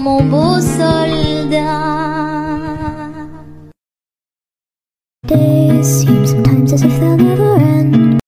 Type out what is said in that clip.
mon beau soldat. Days seem sometimes as if they'll never end.